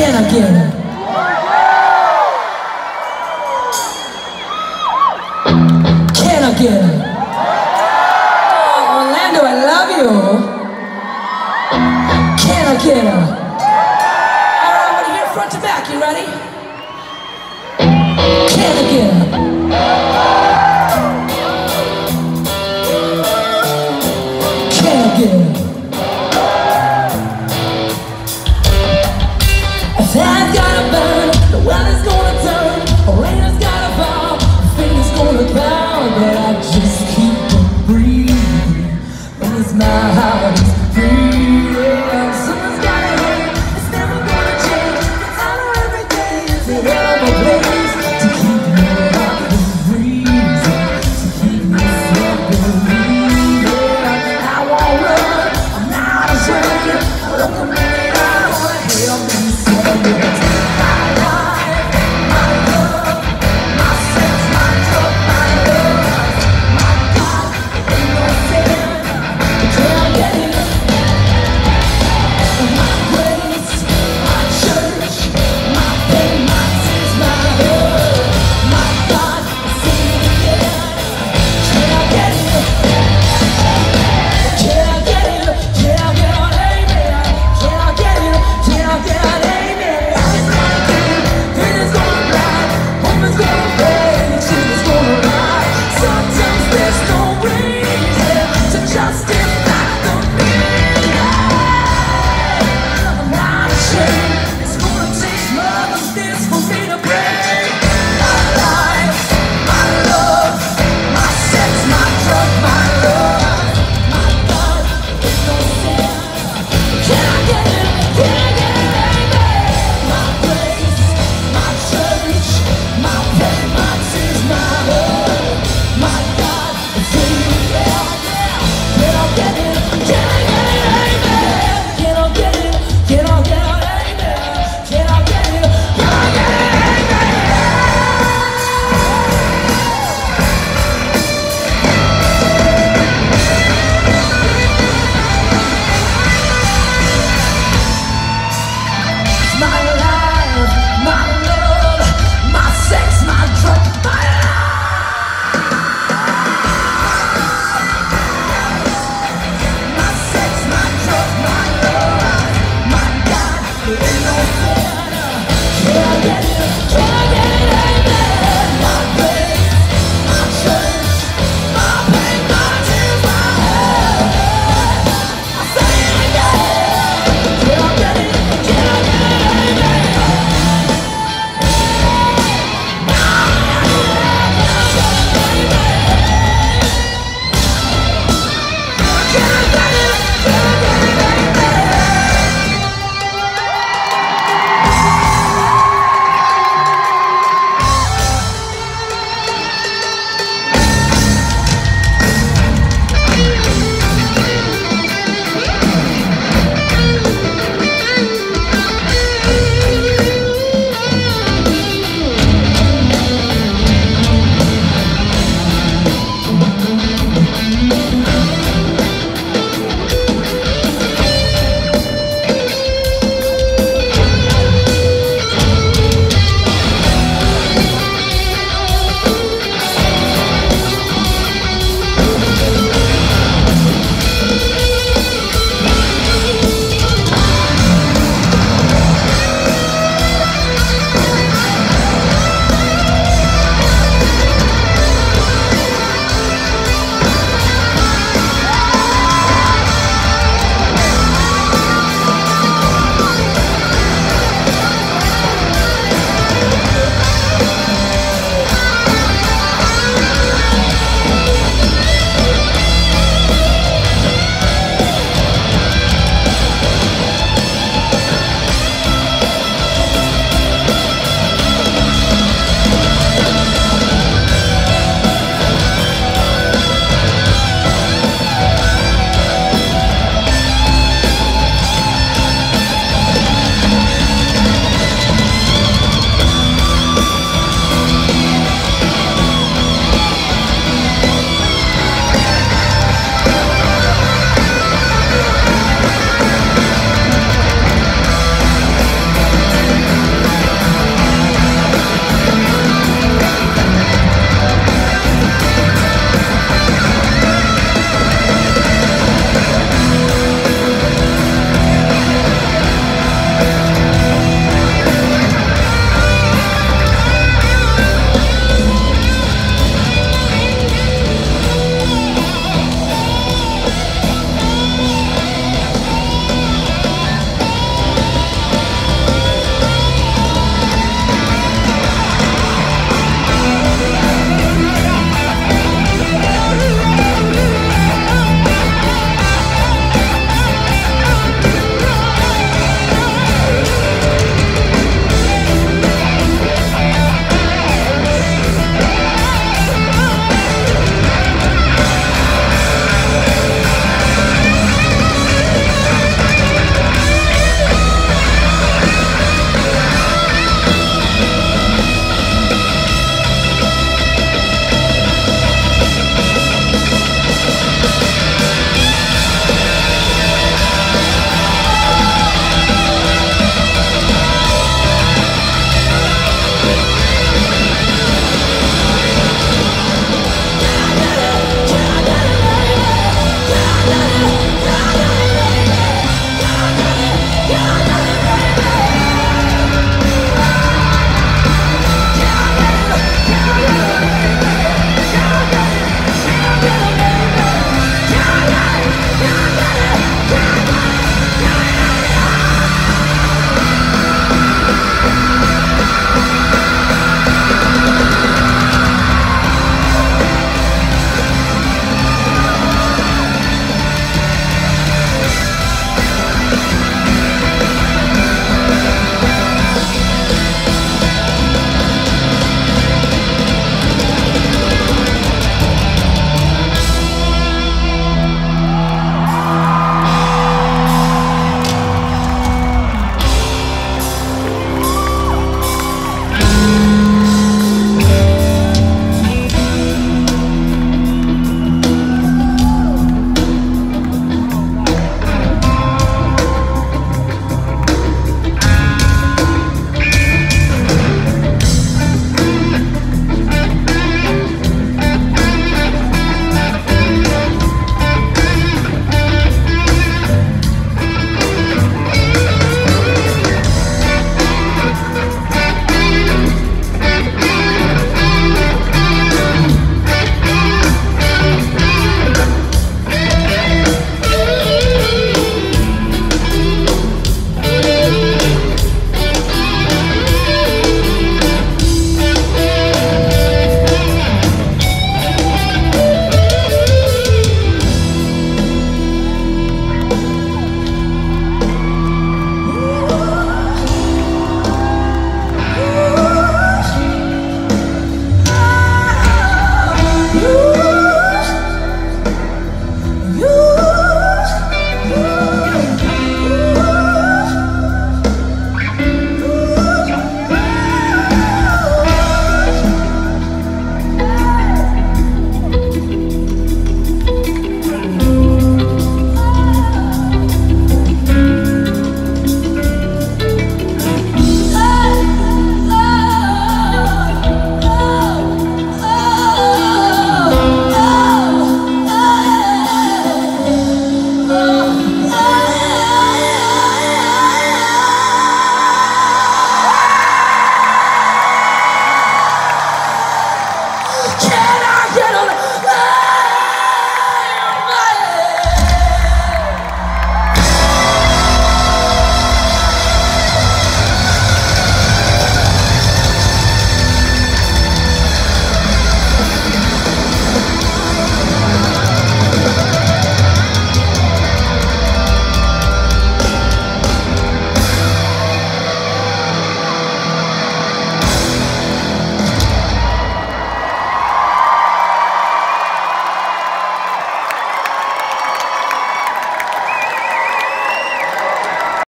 Can I get it? Can I get it? Oh, Orlando, I love you. Can I get it? All right, I want to hear front to back. You ready? Can I